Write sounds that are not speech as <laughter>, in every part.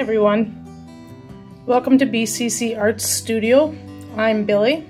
everyone. Welcome to BCC Arts Studio. I'm Billie,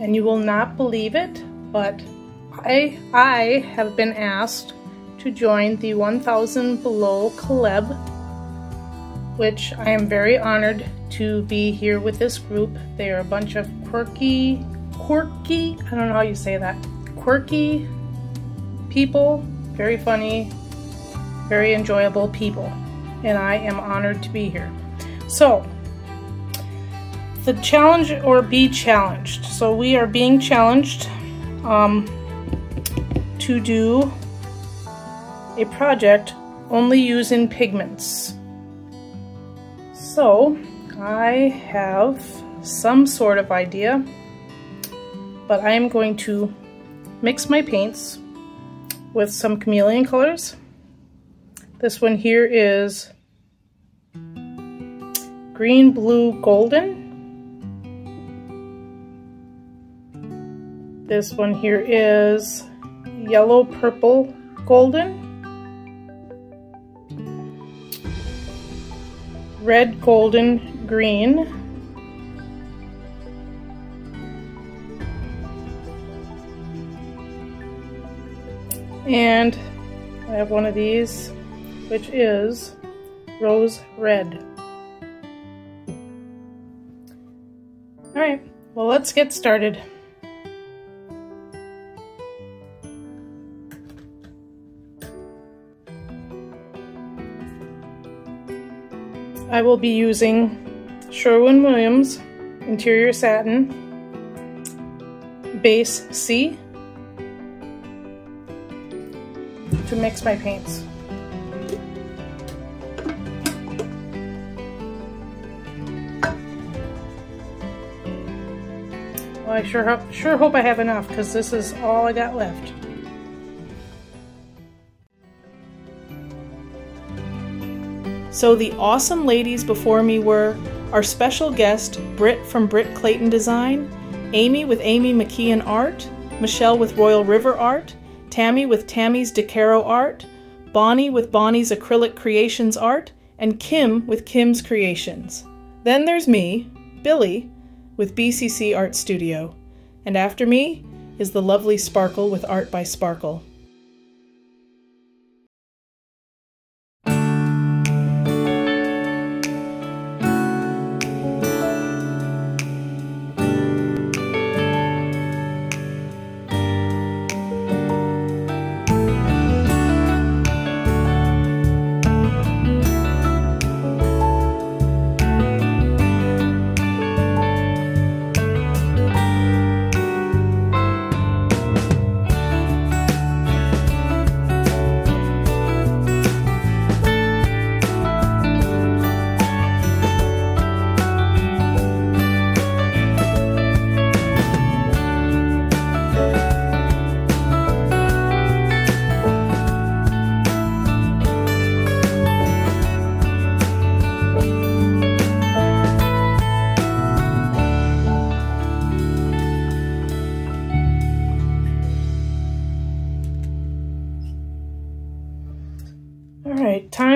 and you will not believe it, but I, I have been asked to join the 1000 Below Collab, which I am very honored to be here with this group. They are a bunch of quirky, quirky, I don't know how you say that, quirky people, very funny, very enjoyable people, and I am honored to be here. So, the challenge or be challenged. So we are being challenged um, to do a project only using pigments. So I have some sort of idea, but I am going to mix my paints with some chameleon colors. This one here is green, blue, golden. This one here is yellow, purple, golden. Red, golden, green. And I have one of these, which is rose red. Well, let's get started. I will be using Sherwin-Williams Interior Satin Base C to mix my paints. I sure hope, sure hope I have enough because this is all I got left. So the awesome ladies before me were our special guest, Britt from Britt Clayton Design, Amy with Amy McKeon Art, Michelle with Royal River Art, Tammy with Tammy's DeCaro Art, Bonnie with Bonnie's Acrylic Creations Art, and Kim with Kim's Creations. Then there's me, Billie, with BCC Art Studio. And after me is the lovely Sparkle with Art by Sparkle.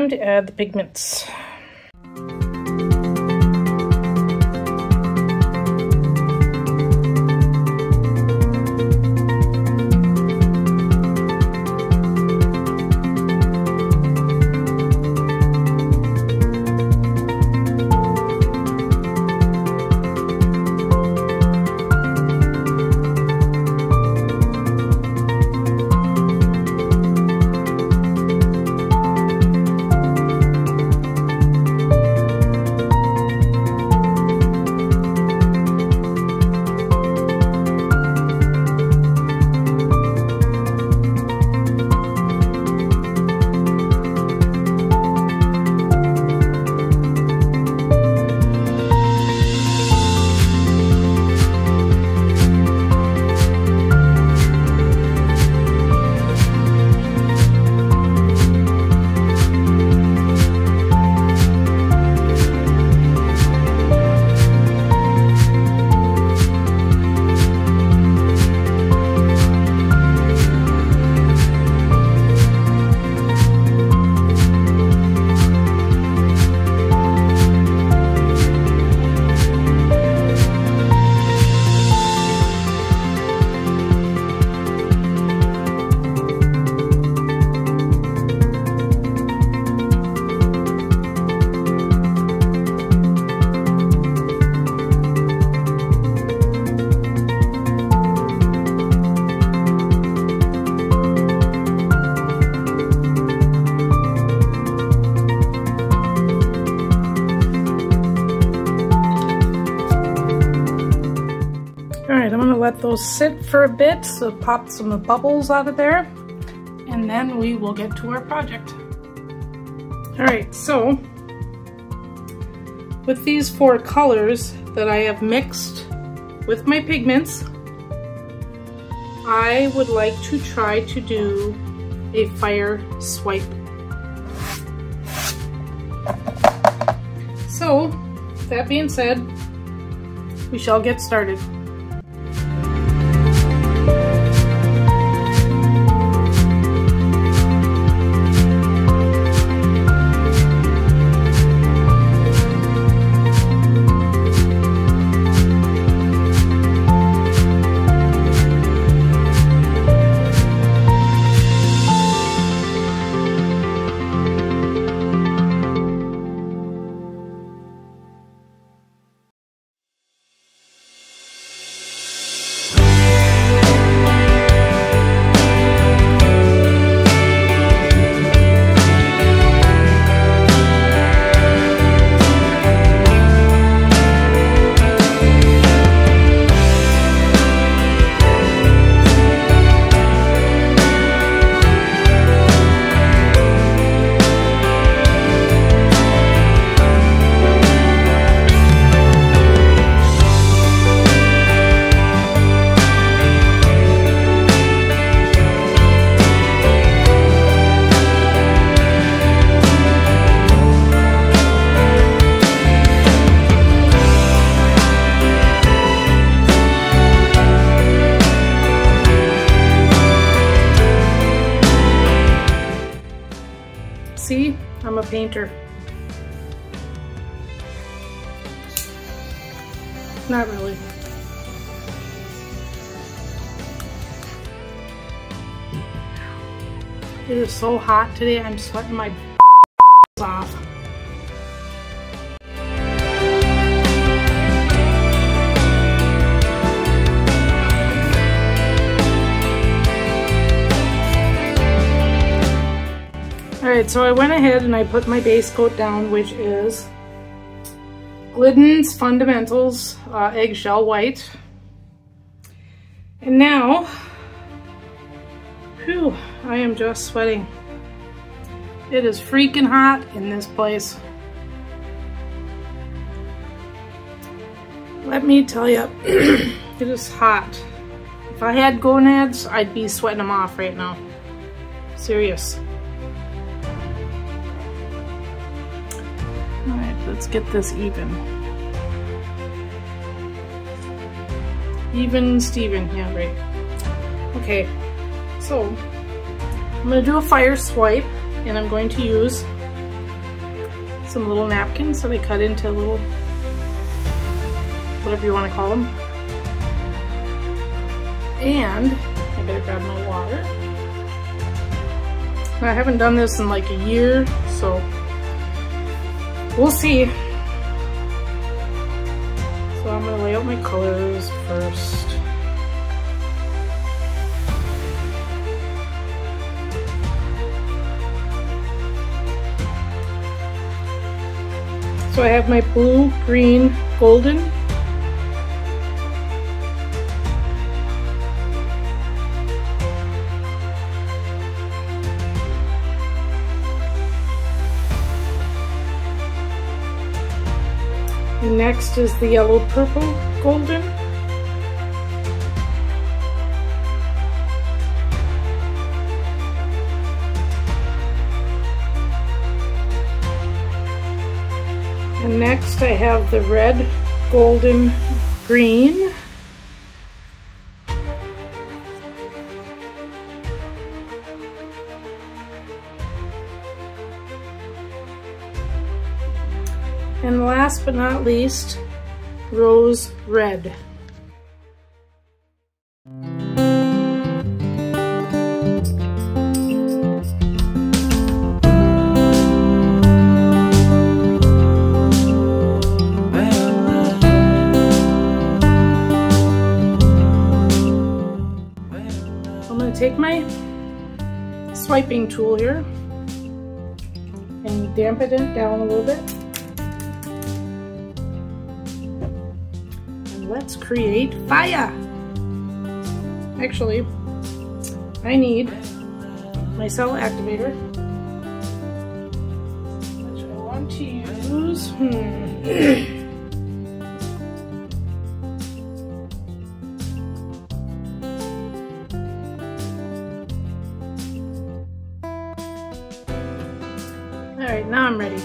To add uh, the pigments. Those sit for a bit so pop some bubbles out of there and then we will get to our project. All right, so with these four colors that I have mixed with my pigments, I would like to try to do a fire swipe. So, that being said, we shall get started. Painter. Not really. It is so hot today, I'm sweating my <laughs> off. Alright, so I went ahead and I put my base coat down, which is Glidden's Fundamentals uh, Eggshell White. And now, whew, I am just sweating. It is freaking hot in this place. Let me tell you, <clears throat> it is hot. If I had gonads, I'd be sweating them off right now. Serious. Let's get this even. Even Steven, yeah, right. Okay, so I'm to do a fire swipe and I'm going to use some little napkins that I cut into little, whatever you want to call them. And I better grab my water. I haven't done this in like a year, so We'll see. So I'm gonna lay out my colors first. So I have my blue, green, golden. Next is the yellow, purple, golden. And next I have the red, golden, green. But not least, rose red. Take my swiping tool here and dampen it down a little bit. Let's create fire. actually, I need my cell activator, which I want to use. Hmm. <coughs> Alright, now I'm ready.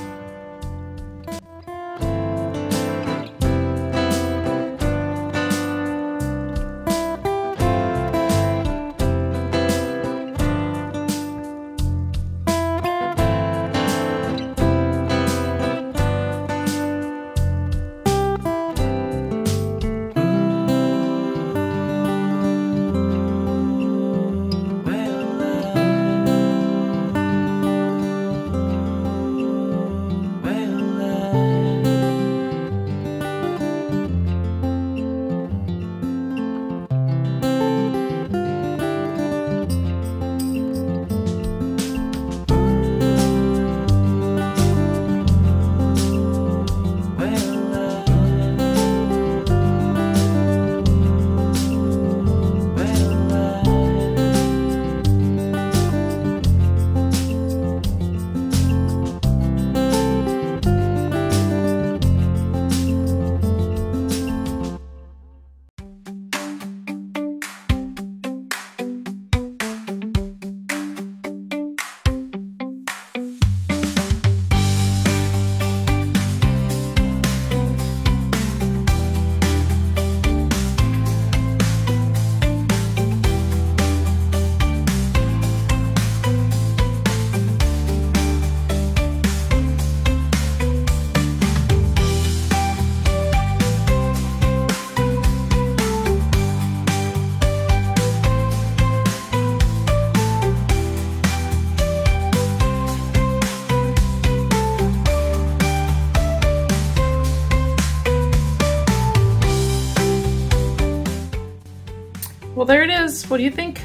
Well, there it is. What do you think?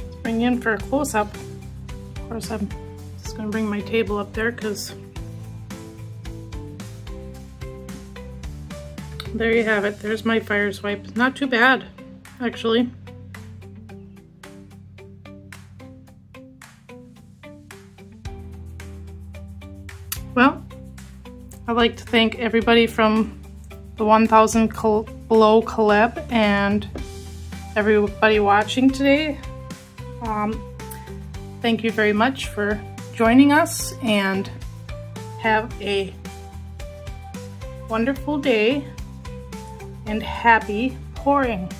Let's bring in for a close-up. Of course, I'm just going to bring my table up there because there you have it. There's my fire swipe. Not too bad, actually. Well, I'd like to thank everybody from the 1000 Below collab and everybody watching today. Um, thank you very much for joining us and have a wonderful day and happy pouring.